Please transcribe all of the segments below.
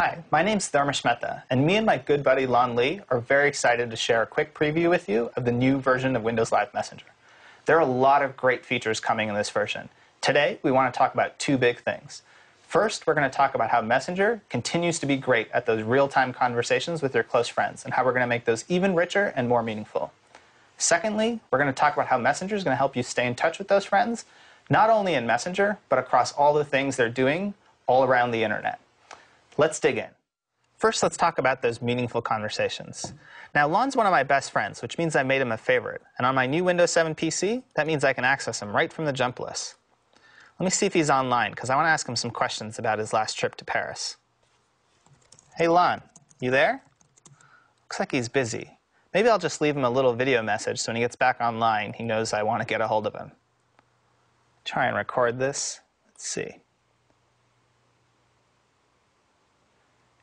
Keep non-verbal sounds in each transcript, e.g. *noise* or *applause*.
Hi, my name's Dharmesh Mehta, and me and my good buddy Lon Lee are very excited to share a quick preview with you of the new version of Windows Live Messenger. There are a lot of great features coming in this version. Today, we want to talk about two big things. First, we're going to talk about how Messenger continues to be great at those real-time conversations with your close friends and how we're going to make those even richer and more meaningful. Secondly, we're going to talk about how Messenger is going to help you stay in touch with those friends, not only in Messenger, but across all the things they're doing all around the internet. Let's dig in. First, let's talk about those meaningful conversations. Now, Lon's one of my best friends, which means I made him a favorite. And on my new Windows 7 PC, that means I can access him right from the jump list. Let me see if he's online, because I want to ask him some questions about his last trip to Paris. Hey, Lon, you there? Looks like he's busy. Maybe I'll just leave him a little video message so when he gets back online, he knows I want to get a hold of him. Try and record this. Let's see.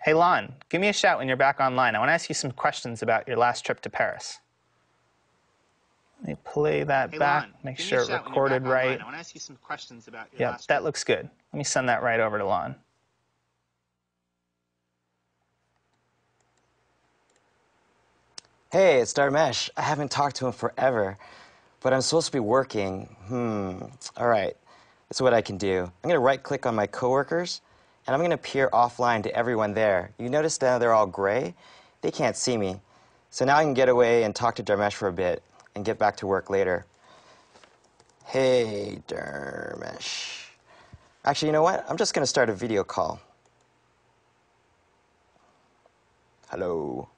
Hey, Lon, give me a shout when you're back online. I want to ask you some questions about your last trip to Paris. Let me play that Hey, back, Lon, make sure a it shout when you're recorded right. online. I want to ask you some questions about your Yep, last that trip. looks good. Let me send that right over to Lon. Hey, it's Dharmesh. I haven't talked to him forever, but I'm supposed to be working. Hmm. All right. This is what I can do. I'm going to right click on my coworkers, and I'm going to appear offline to everyone there. You notice now they're all gray? They can't see me. So now I can get away and talk to Dharmesh for a bit and get back to work later. Hey, Dharmesh. Actually, you know what? I'm just going to start a video call. Hello.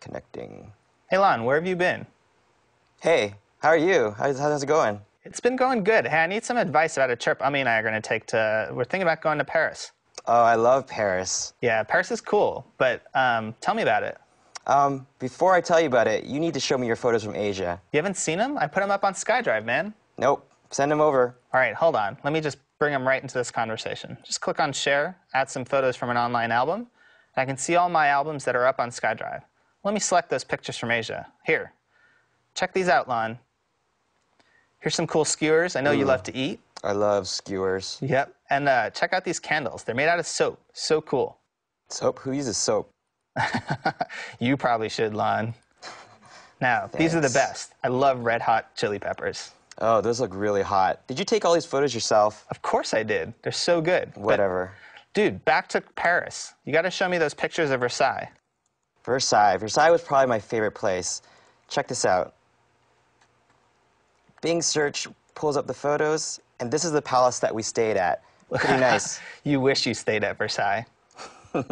Connecting. Hey, Lon, where have you been? Hey, how are you? How's, how's it going? It's been going good. Hey, I need some advice about a trip Ami and I are going to take to. We're thinking about going to Paris. Oh, I love Paris. Yeah, Paris is cool, but um, tell me about it. Um, before I tell you about it, you need to show me your photos from Asia. You haven't seen them? I put them up on SkyDrive, man. Nope, send them over. All right, hold on. Let me just bring them right into this conversation. Just click on Share, add some photos from an online album, and I can see all my albums that are up on SkyDrive. Let me select those pictures from Asia. Here, check these out, Lon. Here's some cool skewers. I know you love to eat. I love skewers. Yep. And uh, check out these candles. They're made out of soap. So cool. Soap? Who uses soap? *laughs* You probably should, Lon. Now, these are the best. I love red hot chili peppers. Oh, those look really hot. Did you take all these photos yourself? Of course I did. They're so good. But, Whatever. dude, back to Paris. You got to show me those pictures of Versailles. Versailles. Versailles was probably my favorite place. Check this out. Bing search pulls up the photos, and this is the palace that we stayed at. Pretty *laughs* nice. You wish you stayed at Versailles. *laughs*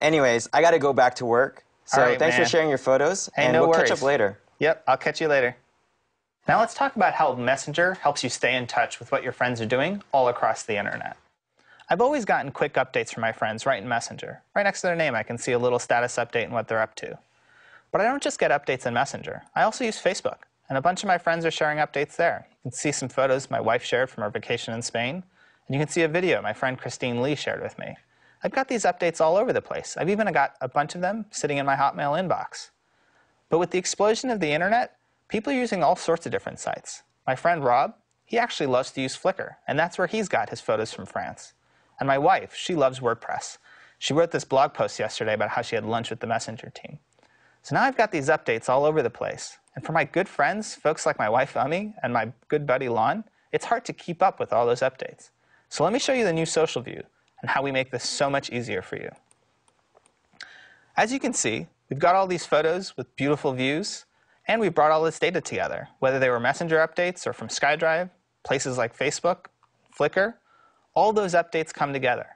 Anyways, I got to go back to work. So right, thanks man. for sharing your photos, Hey, and no we'll catch up later. Yep, I'll catch you later. Now let's talk about how Messenger helps you stay in touch with what your friends are doing all across the internet. I've always gotten quick updates from my friends right in Messenger. Right next to their name, I can see a little status update and what they're up to. But I don't just get updates in Messenger. I also use Facebook, and a bunch of my friends are sharing updates there. You can see some photos my wife shared from her vacation in Spain, and you can see a video my friend Christine Lee shared with me. I've got these updates all over the place. I've even got a bunch of them sitting in my Hotmail inbox. But with the explosion of the internet, people are using all sorts of different sites. My friend Rob, he actually loves to use Flickr, and that's where he's got his photos from France. And my wife, she loves WordPress. She wrote this blog post yesterday about how she had lunch with the Messenger team. So now I've got these updates all over the place. And for my good friends, folks like my wife Umi and my good buddy Lon, it's hard to keep up with all those updates. So let me show you the new social view and how we make this so much easier for you. As you can see, we've got all these photos with beautiful views, and we've brought all this data together, whether they were Messenger updates or from SkyDrive, places like Facebook, Flickr, all those updates come together.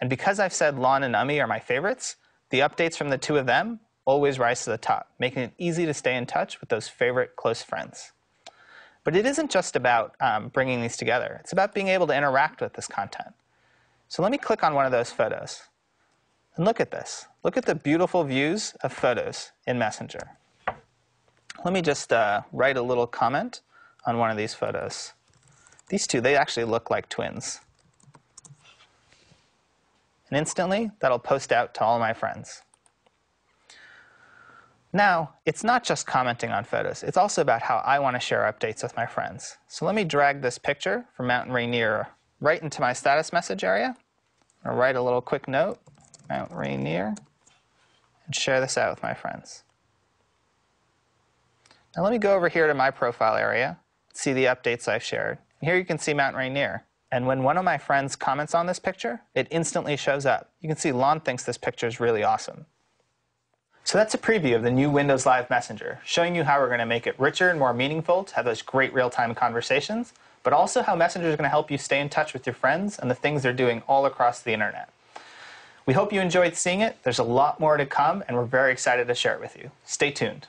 And because I've said Lon and Umi are my favorites, the updates from the two of them always rise to the top, making it easy to stay in touch with those favorite close friends. But it isn't just about um, bringing these together. It's about being able to interact with this content. So let me click on one of those photos. And look at this. Look at the beautiful views of photos in Messenger. Let me just uh, write a little comment on one of these photos. These two, they actually look like twins. And instantly, that'll post out to all my friends. Now, it's not just commenting on photos. It's also about how I want to share updates with my friends. So let me drag this picture from Mount Rainier right into my status message area. I'll write a little quick note, Mount Rainier, and share this out with my friends. Now let me go over here to my profile area, see the updates I've shared. Here you can see Mount Rainier. And when one of my friends comments on this picture, it instantly shows up. You can see Lon thinks this picture is really awesome. So that's a preview of the new Windows Live Messenger, showing you how we're going to make it richer and more meaningful to have those great real-time conversations, but also how Messenger is going to help you stay in touch with your friends and the things they're doing all across the internet. We hope you enjoyed seeing it. There's a lot more to come, and we're very excited to share it with you. Stay tuned.